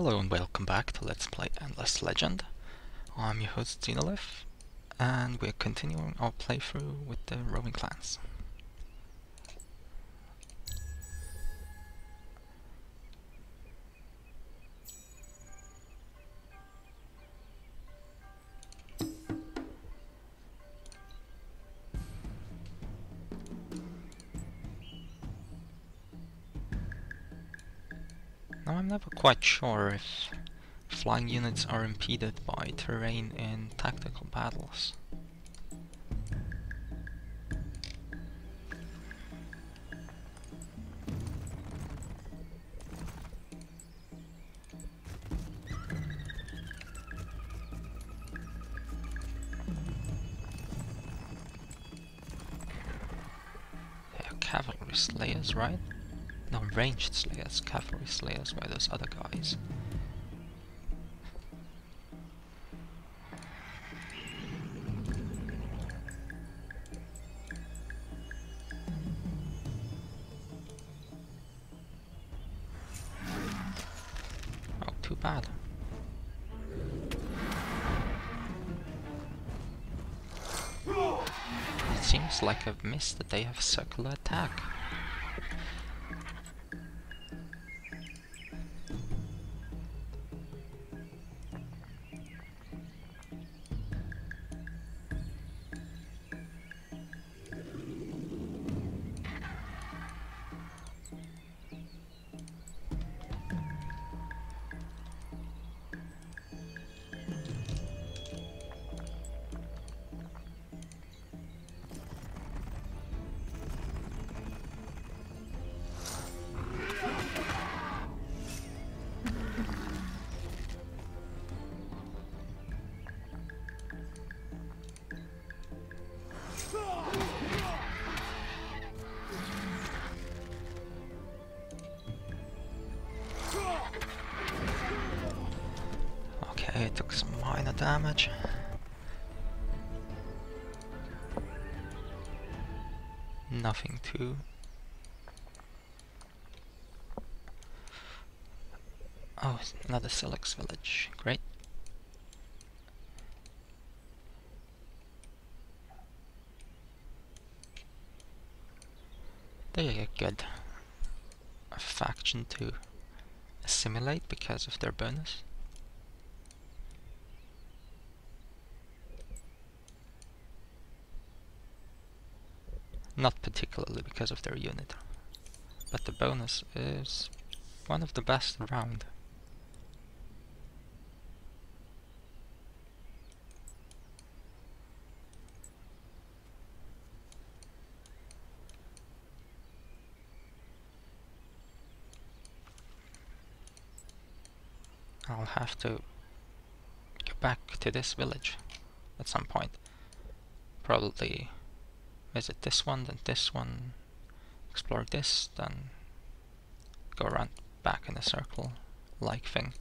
Hello and welcome back to Let's Play Endless Legend. I'm your host Xenolith, and we're continuing our playthrough with the roving clans. Quite sure if flying units are impeded by terrain in tactical battles. Cavalry slayers, right? Ranged slayers, cavalry slayers were those other guys. Oh, too bad. It seems like I've missed that they have circular attack. Damage. Nothing too. Oh, another Silics village. Great. They get good. A faction to assimilate because of their bonus. Not particularly because of their unit, but the bonus is one of the best around. I'll have to go back to this village at some point. Probably visit this one, then this one, explore this, then go around back in a circle like thing.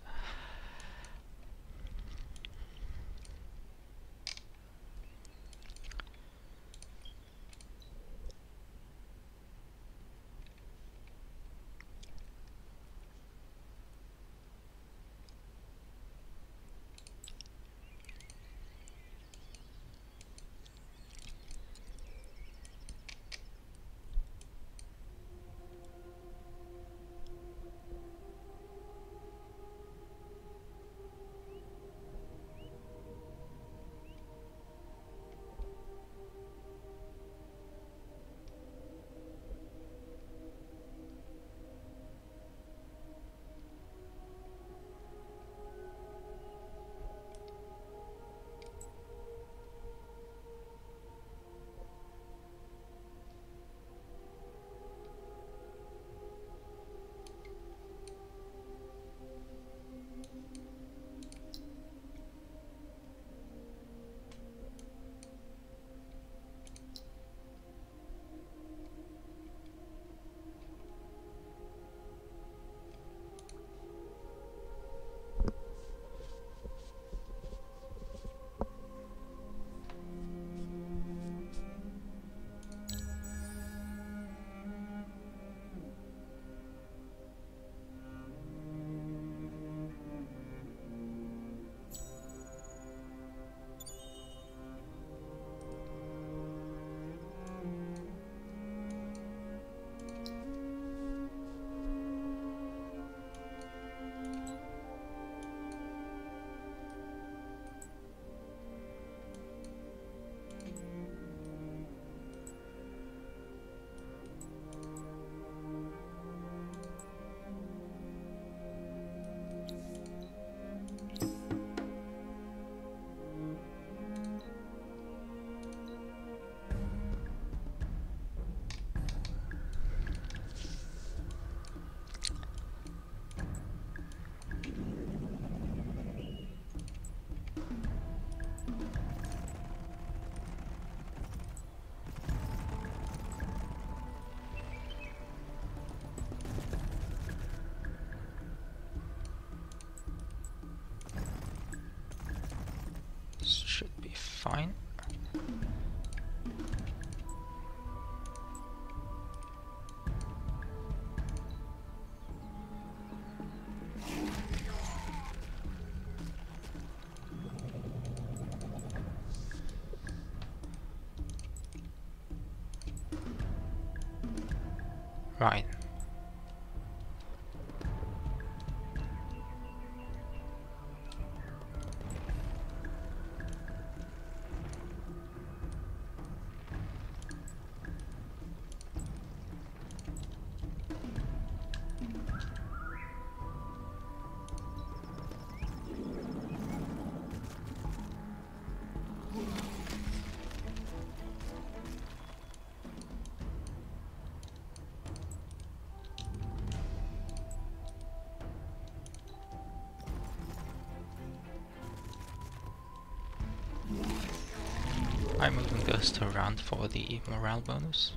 I'm moving this to around for the morale bonus.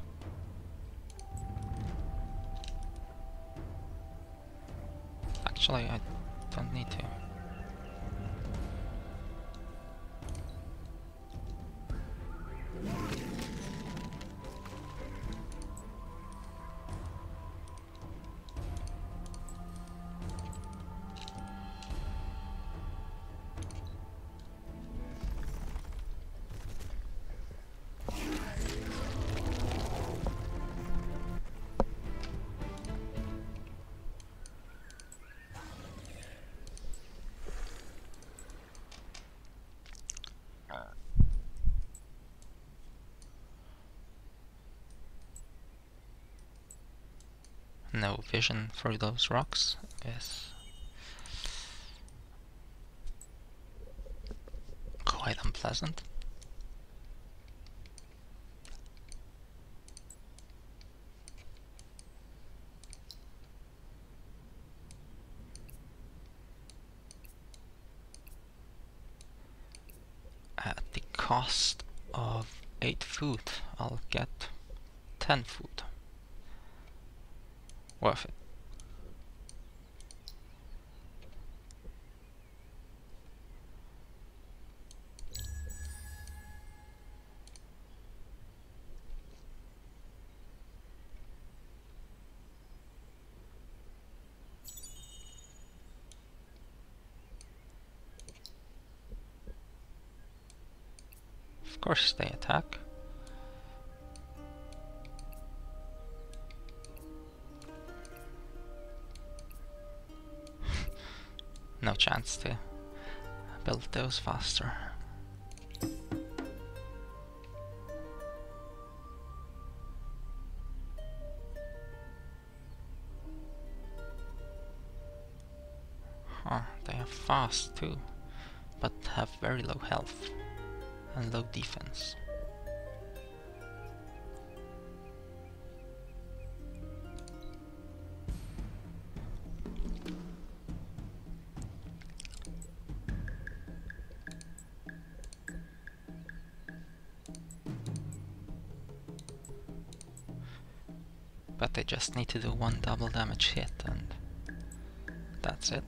Vision through those rocks. Yes. Quite unpleasant. At the cost of 8 food, I'll get 10 food. Worth it. Of course they attack. No chance to build those faster. Huh, they are fast too, but have very low health and low defense. Need to do one double damage hit and that's it.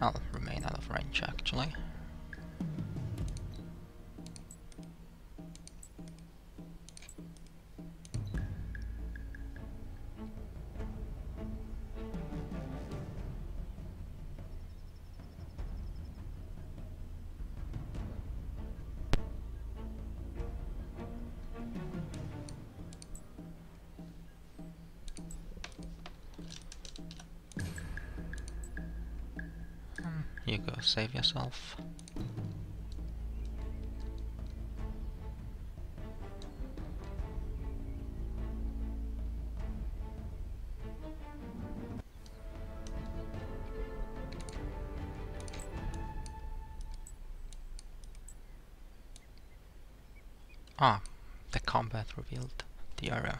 I'll remain out of range actually. Save yourself. Ah, the combat revealed the area.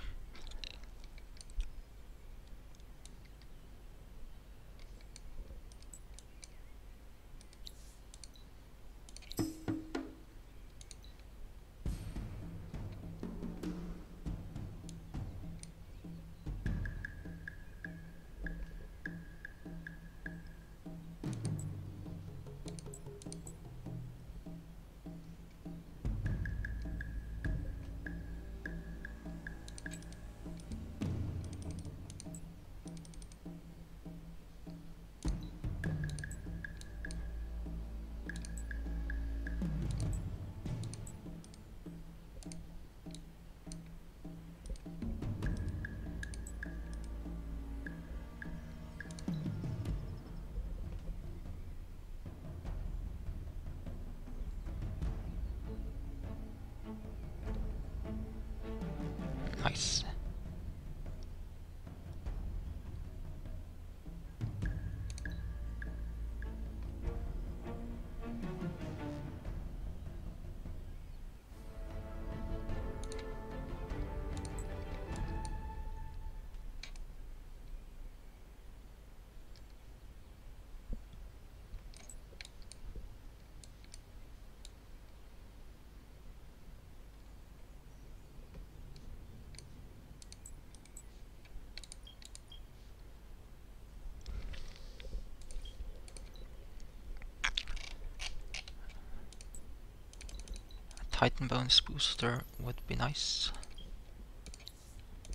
Titan bonus booster would be nice.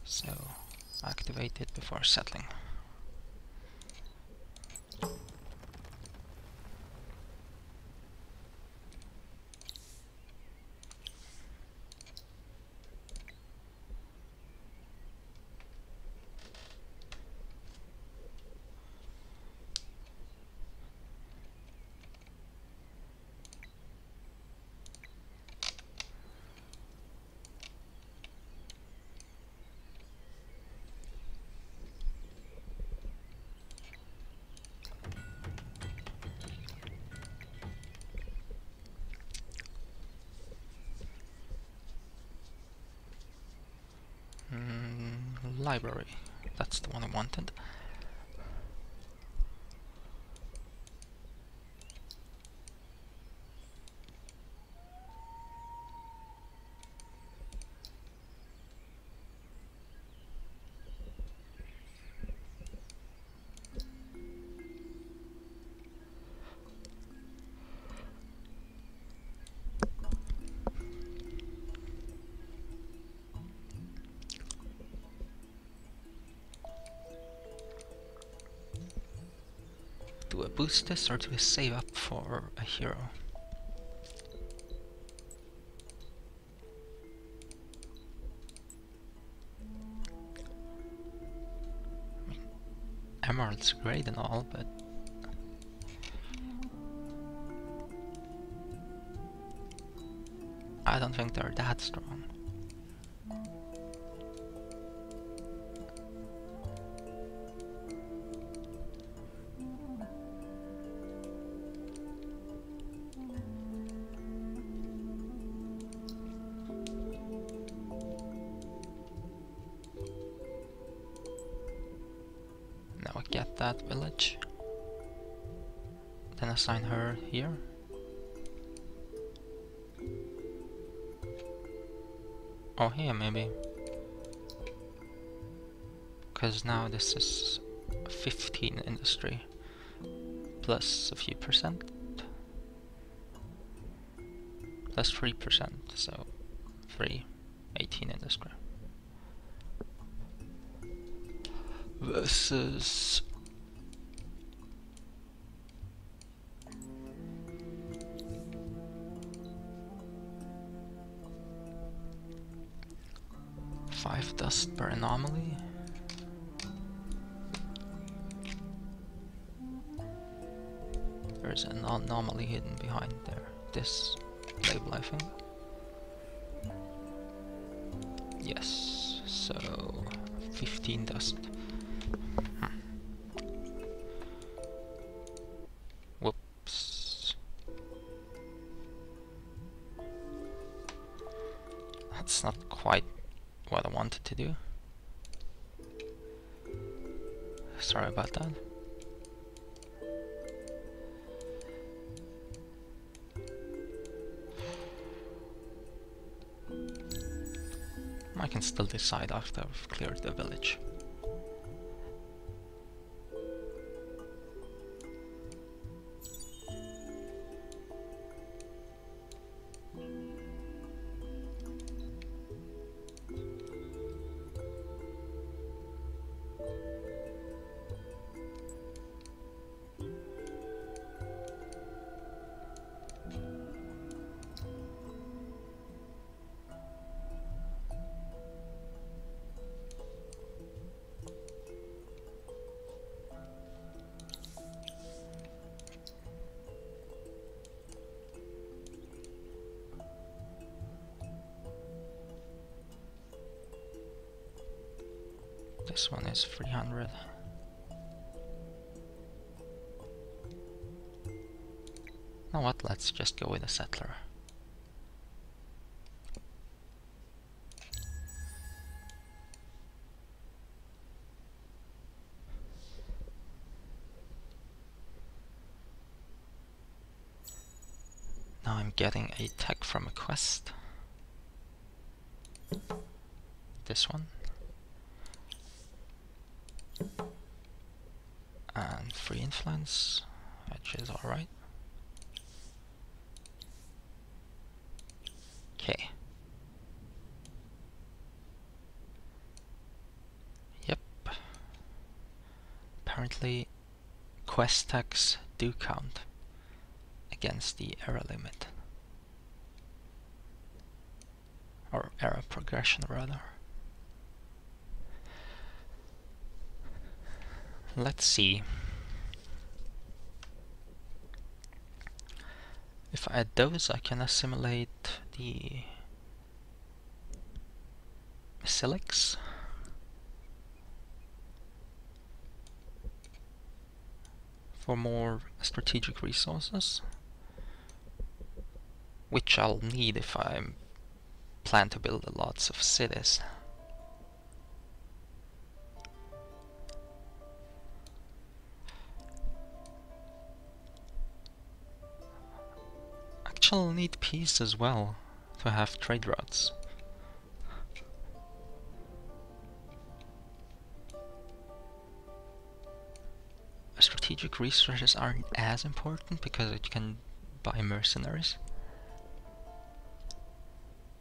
So activate it before settling. Library. That's the one I wanted. This or do I save up for a hero? Emerald's great and all, but I don't think they're that strong. Assign her here. Oh, here maybe. Because now this is 15 industry plus a few percent. Plus 3%, so 3, 18 industry. Versus Dust per anomaly. There's an anomaly hidden behind there. This label, I think. Yes, so 15 dust. Decide after I've cleared the village. This one is 300. Now what, let's just go with a settler. Now I'm getting a tech from a quest. This one. Southlands, which is alright. Okay. Yep. Apparently, quest tags do count against the era limit. Or era progression, rather. Let's see. If I add those I can assimilate the Silics. for more strategic resources which I'll need if I plan to build lots of cities. I'll need peace as well to have trade routes. strategic resources aren't as important because it can buy mercenaries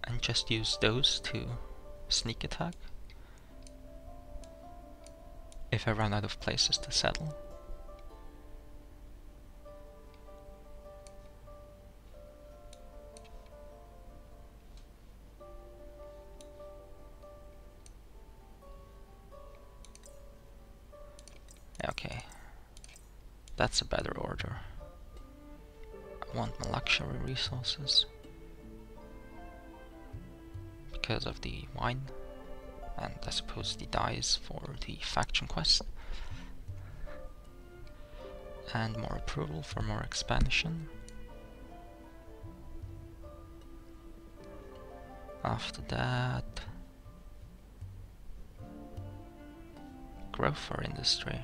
and just use those to sneak attack if I run out of places to settle. That's a better order. I want my luxury resources. Because of the wine. And I suppose the dyes for the faction quest. And more approval for more expansion. After that... Growth for industry.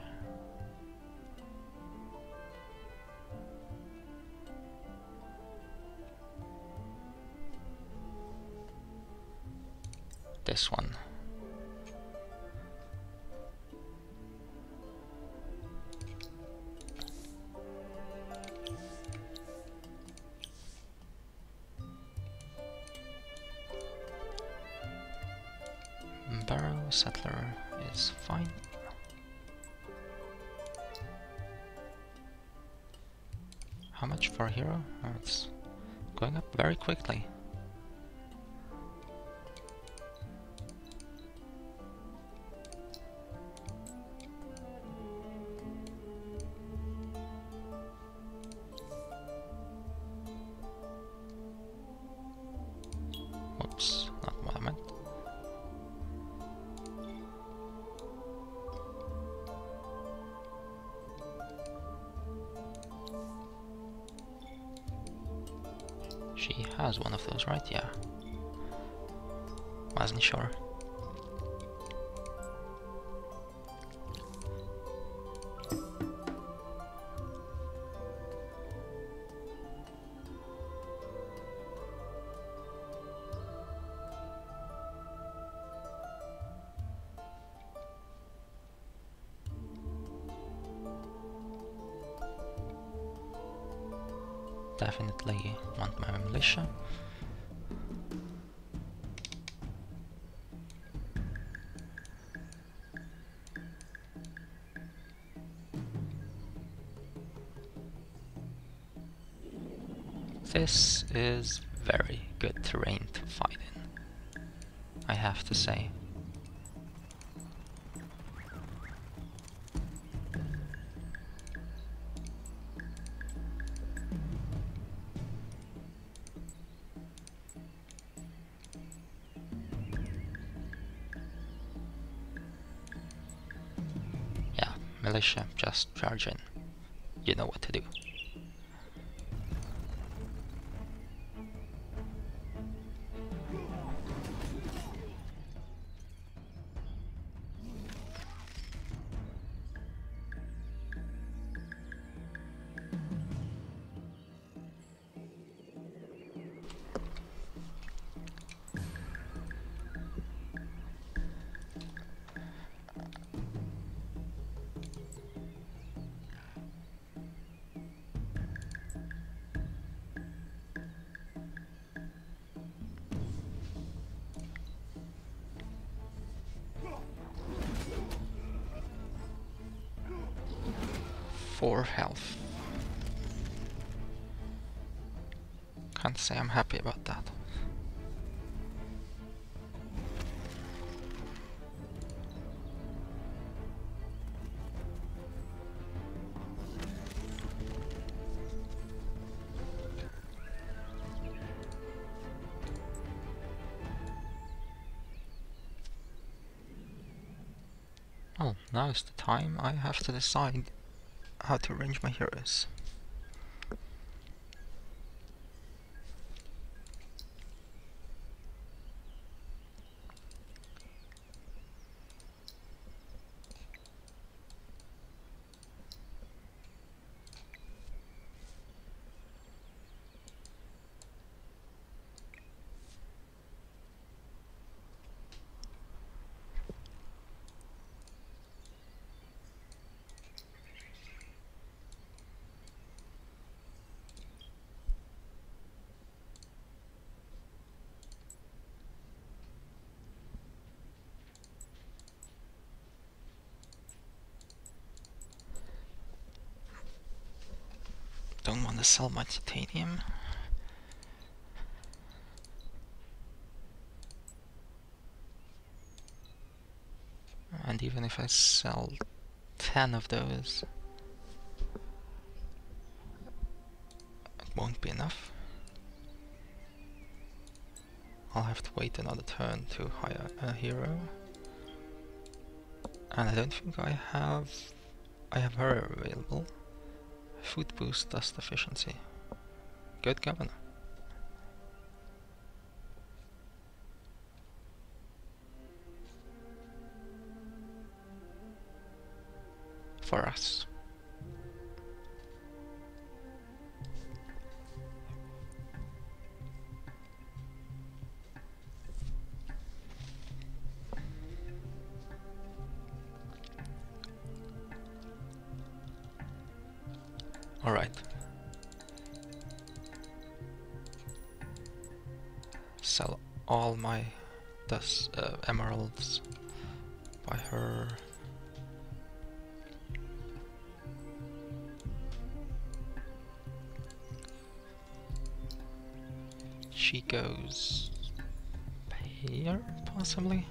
This one. Barrow Settler is fine. How much for a hero? Oh, it's going up very quickly. This is very good terrain to fight in, I have to say. Yeah, militia, just charge in. You know what to do. Well, now is the time I have to decide how to arrange my heroes. Don't want to sell my titanium. And even if I sell 10 of those, it won't be enough. I'll have to wait another turn to hire a hero. And I don't think I have... I have her available. Food boost dust efficiency. Good governor. For us. Sell all my dust, uh, emeralds by her. She goes here, possibly?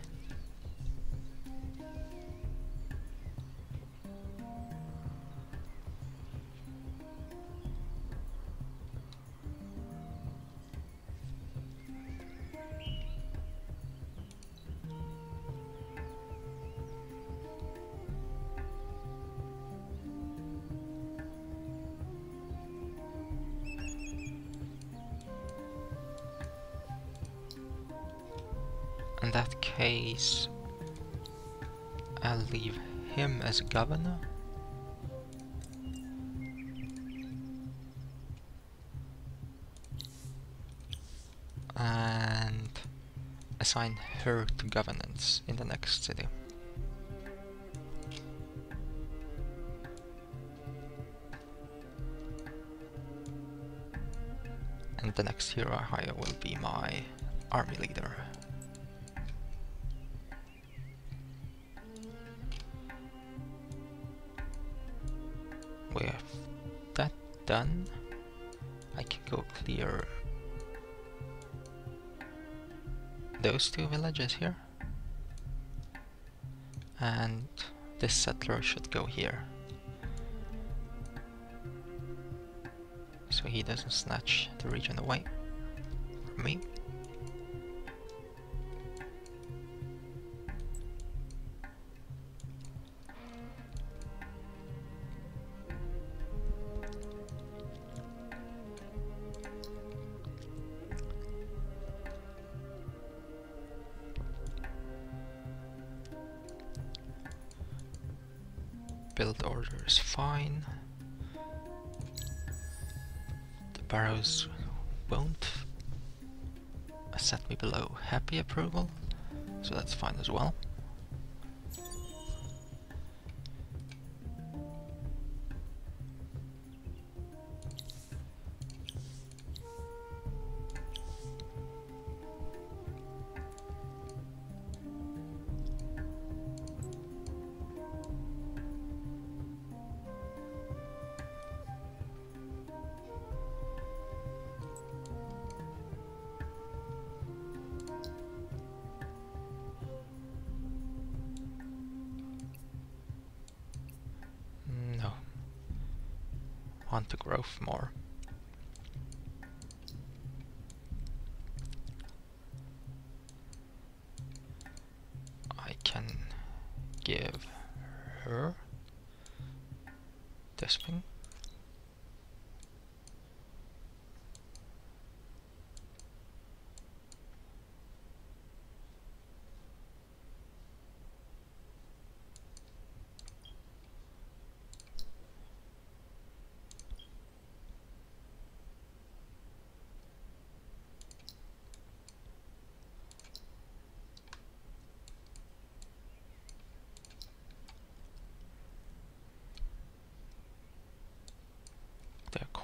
Governor. And assign her to governance in the next city. And the next hero I hire will be my army leader. Villages here. And this settler should go here. So he doesn't snatch the region away from me. Fine as well.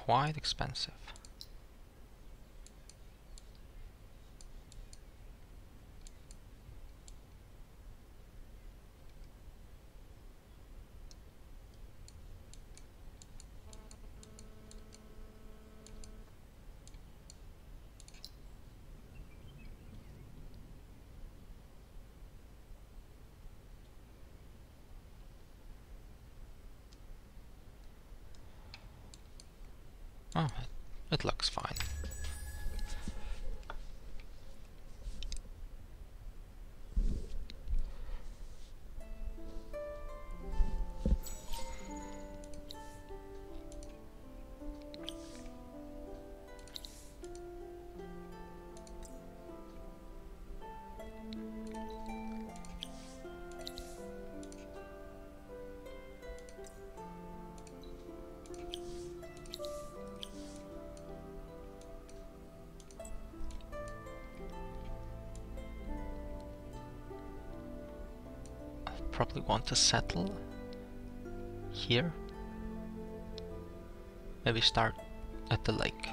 Quite expensive. Probably want to settle here. Maybe start at the lake.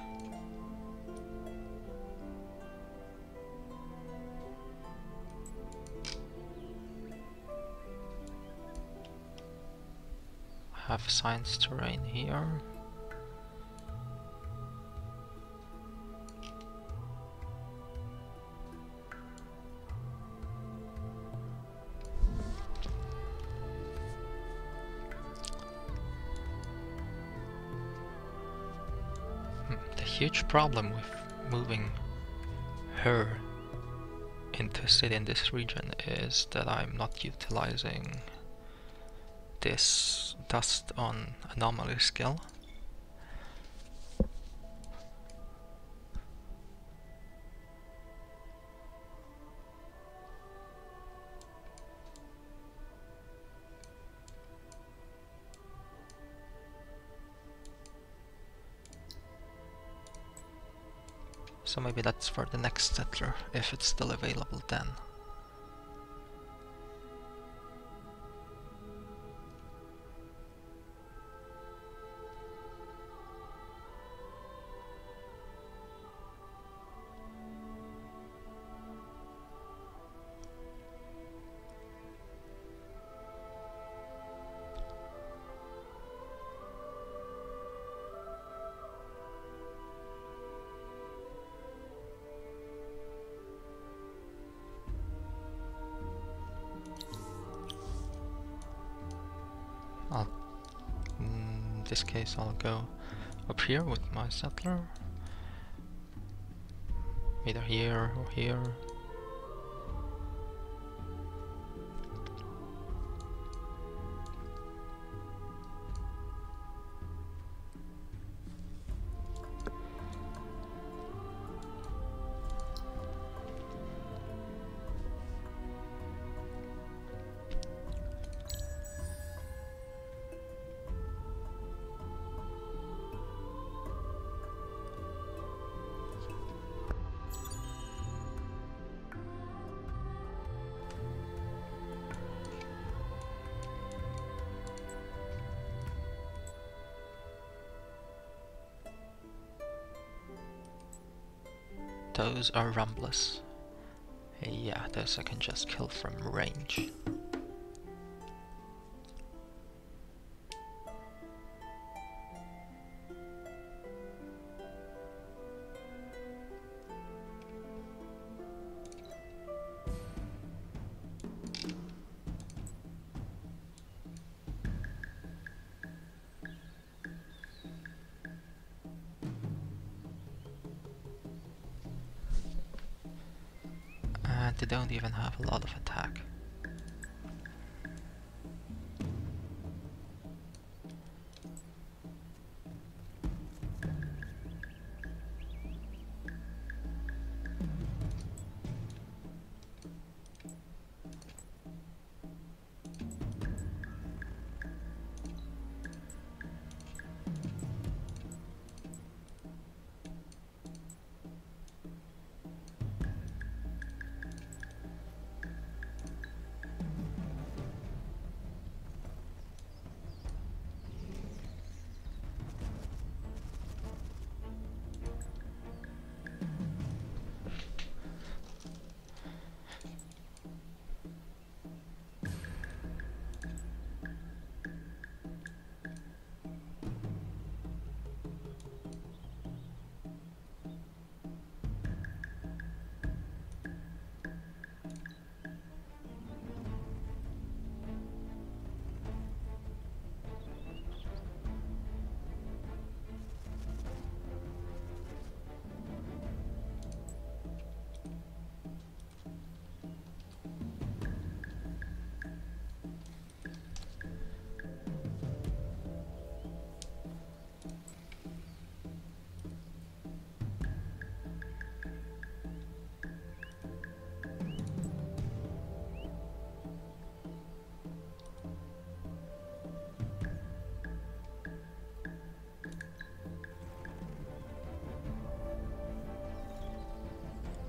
Have science terrain here. Problem with moving her into city in this region is that I'm not utilizing this dust on anomaly skill. For the next settler, if it's still available then. Case I'll go up here with my settler. Either here or here. Those are rumblers. Yeah, those I can just kill from range. Don't even have a lot of attack.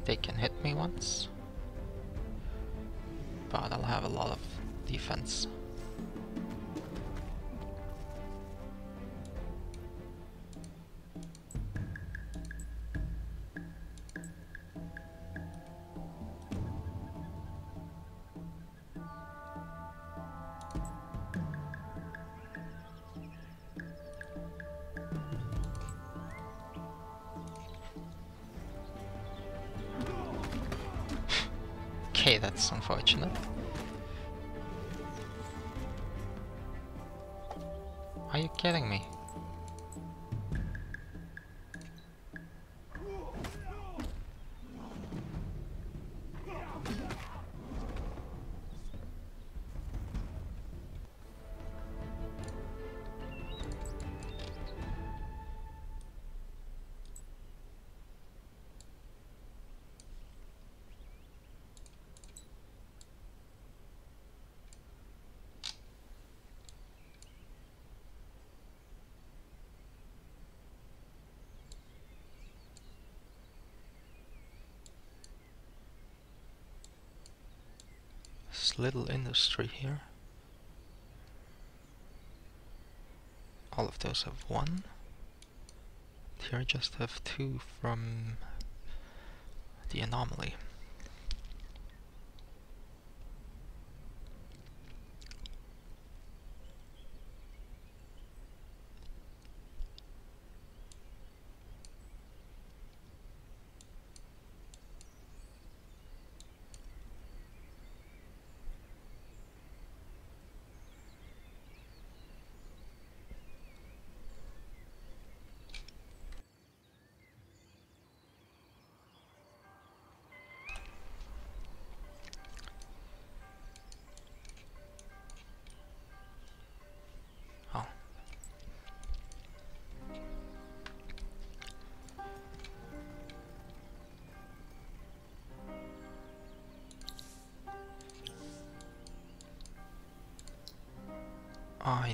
They can hit me once. But I'll have a lot of defense. Okay, that's unfortunate. Are you kidding me? Little industry here. All of those have one. Here I just have two from the anomaly.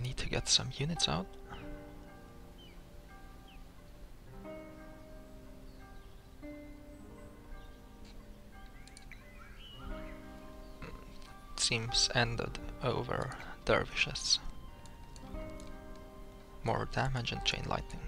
Need to get some units out. Seems ended over dervishes. More damage and chain lightning.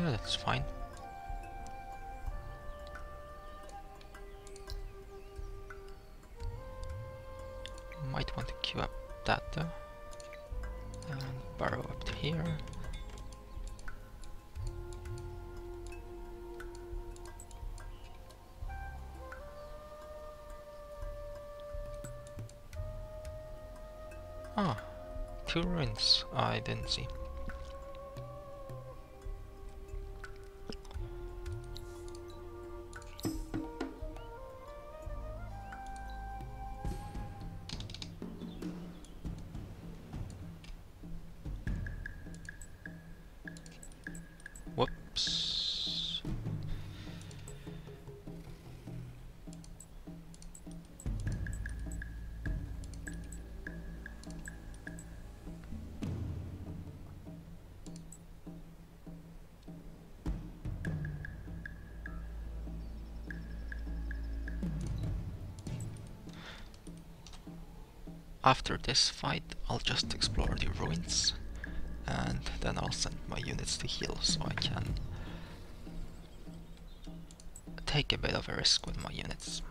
Yeah, that's fine. Might want to queue up that though. And burrow up to here. Ah, two ruins I didn't see. This fight, I'll just explore the ruins and then I'll send my units to heal so I can take a bit of a risk with my units.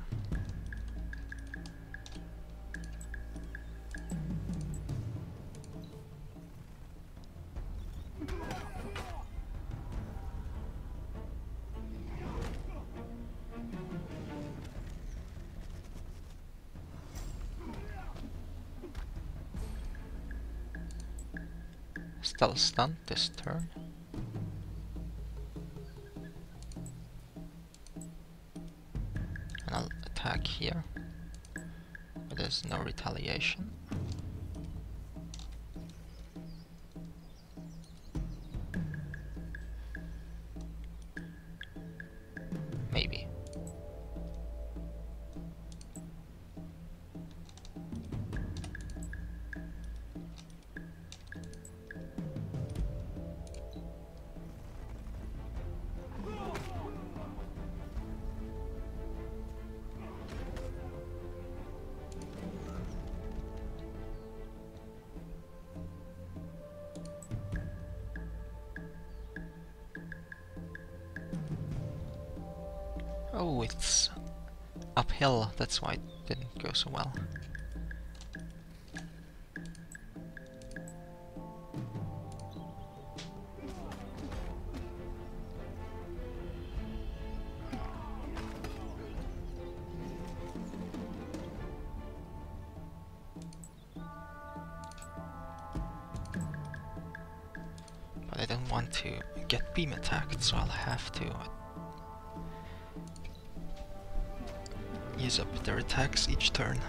Still stunned this turn. And I'll attack here. But there's no retaliation. That's why it didn't go so well. But I don't want to get beam attacked, so I'll have to up their attacks each turn.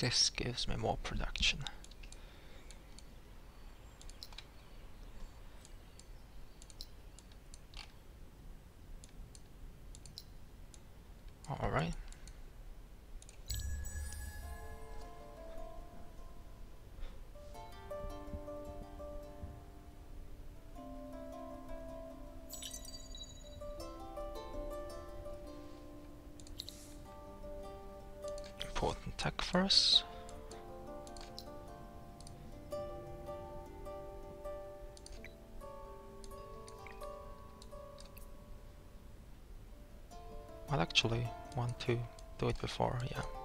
This gives me more production. Attack for us. I'll actually want to do it before, yeah.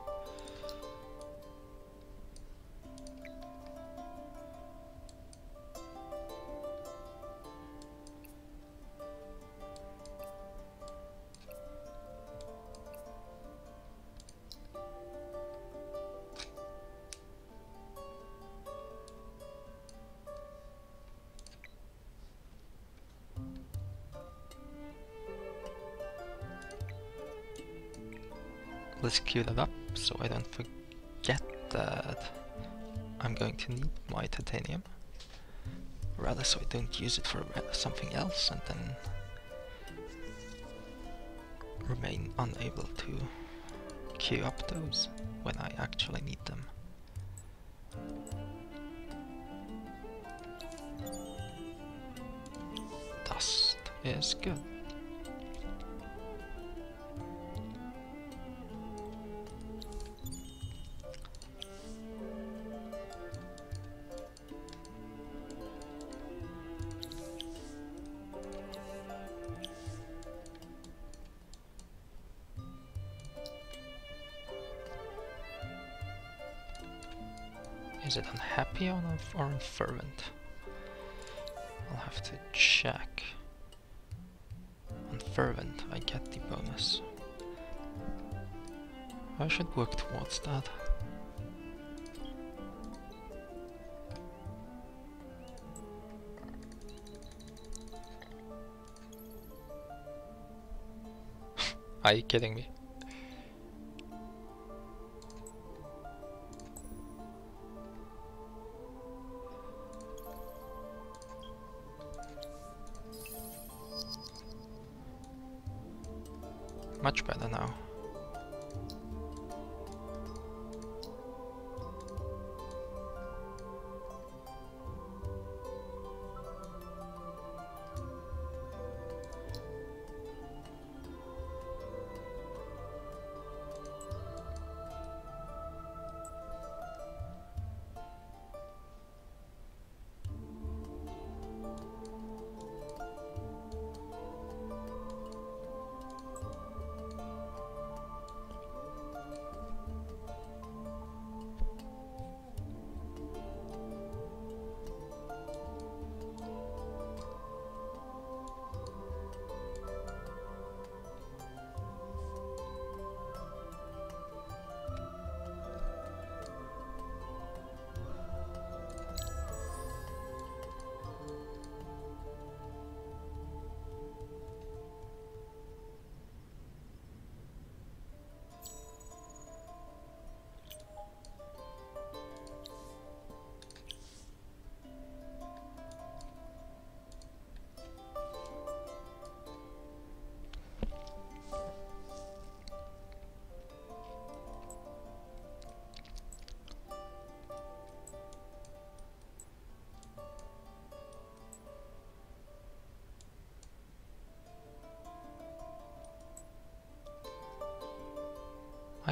Queue that up so I don't forget that I'm going to need my titanium. Rather so I don't use it for something else and then remain unable to queue up those when I actually need them. Is it unhappy or, or fervent? I'll have to check. On fervent, I get the bonus. I should work towards that. Are you kidding me?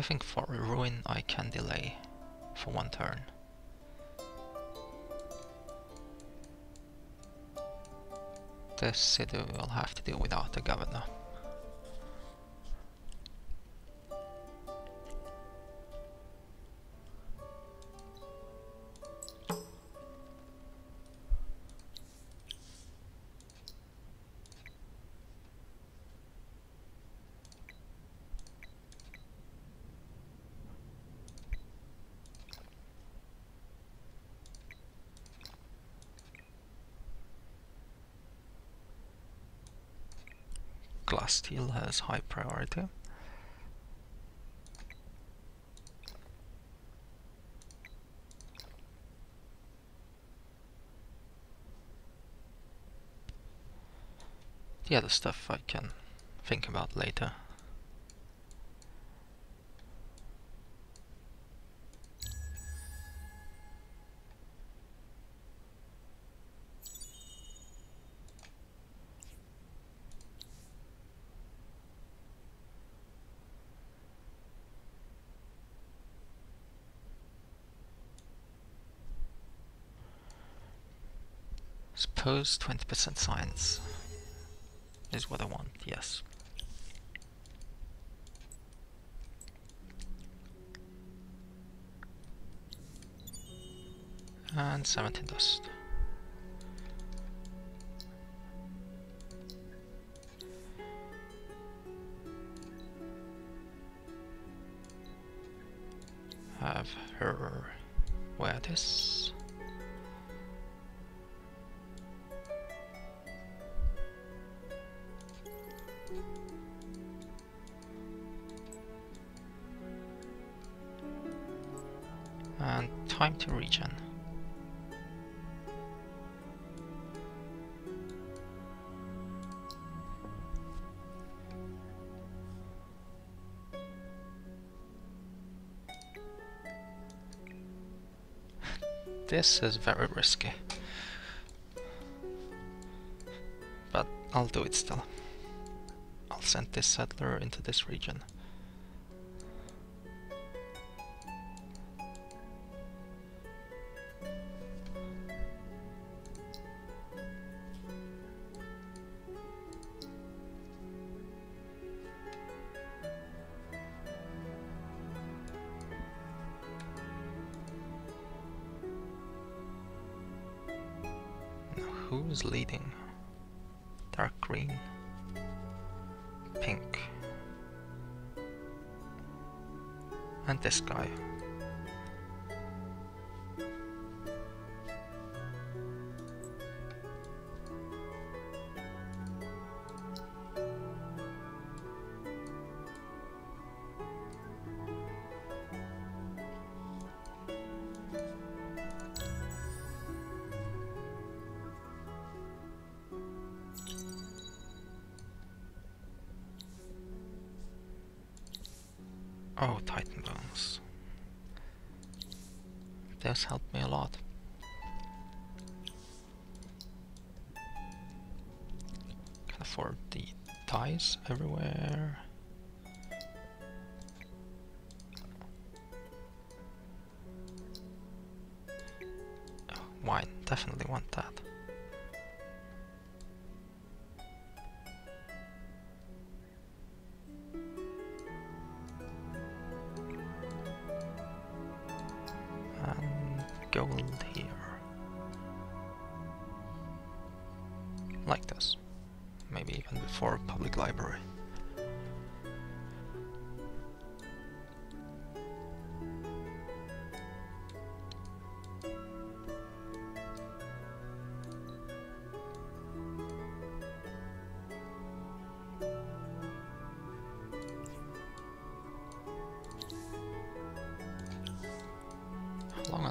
Think for a ruin I can delay for one turn. This city will have to deal without the governor. the other stuff I can think about later. Suppose 20% science. Is what I want, yes. And 17 dust. Have her wear this. This is very risky. But I'll do it still. I'll send this settler into this region. Who's leading? Dark green, pink, and this guy.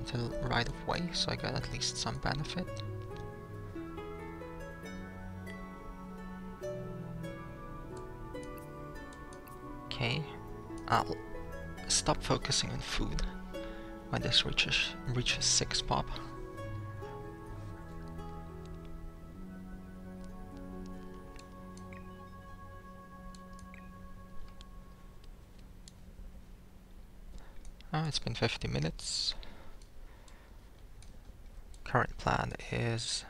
Until right of way, so I got at least some benefit. Okay, I'll stop focusing on food when this reaches reaches 6 pop. Oh, it's been 50 minutes current plan is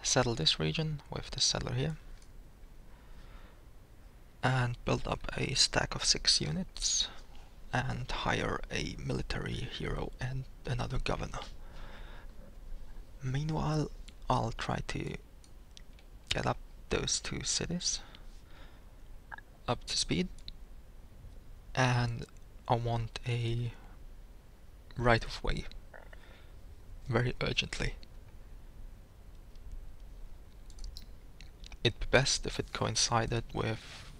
settle this region with the settler here and build up a stack of six units and hire a military hero and another governor. Meanwhile, I'll try to get up those two cities up to speed and I want a right of way very urgently. It'd be best if it coincided with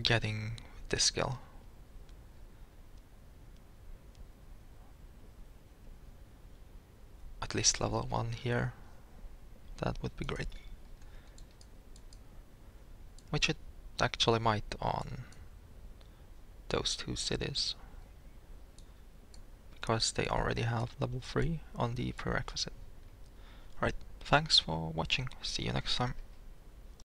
getting this skill. At least level 1 here. That would be great. Which it actually might on those two cities because they already have level 3 on the prerequisite. Alright, thanks for watching, see you next time.